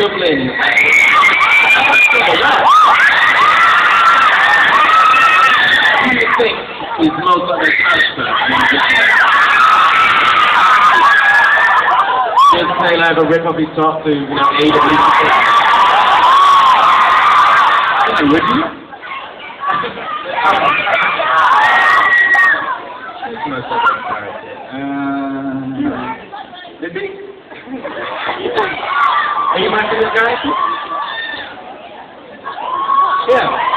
Dublin. Who you think is most like a character? Just say like a rip off his top to, you know, aid at least. Would you? you matching this guy? Yeah.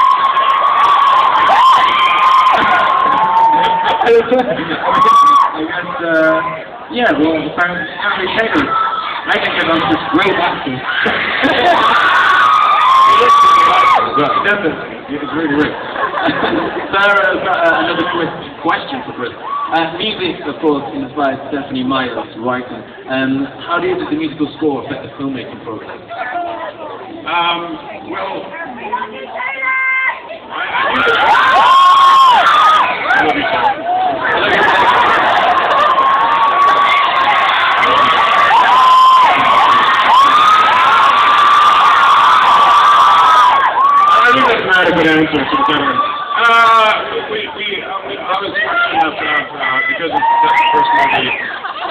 I guess, uh, yeah, well, family, family Taylor. I think I'm just great acting. right, definitely. It's really. Sarah has uh, another question for Chris. Uh, music, of course, inspired Stephenie Meyer's writing. Um, how did the musical score affect the filmmaking process? Um, well, I, I, I love you, sir. I think that's not a good answer to the gentleman. Uh, we, we, uh, we, I was fortunate enough to have, uh, because such a first movie,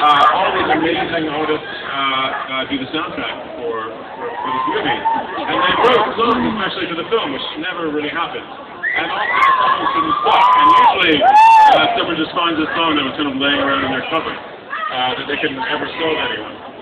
uh, all these amazing artists, uh, uh, do the soundtrack for, for, for this movie. And they wrote songs especially for the film, which never really happens. And all the songs didn't stuck. And usually, uh, someone just finds a song that was kind of laying around in their cupboard, uh, that they couldn't ever show to anyone.